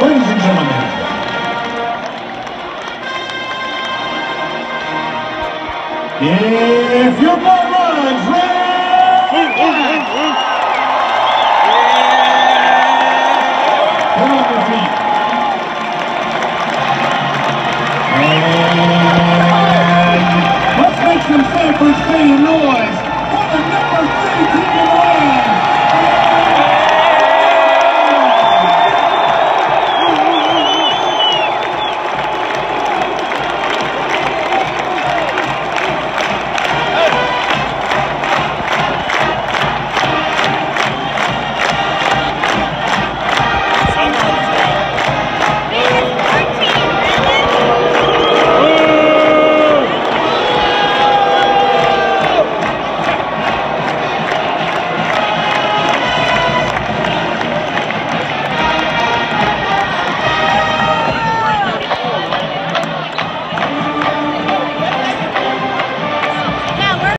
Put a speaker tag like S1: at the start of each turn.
S1: Ladies and gentlemen, if your ball runs, ready?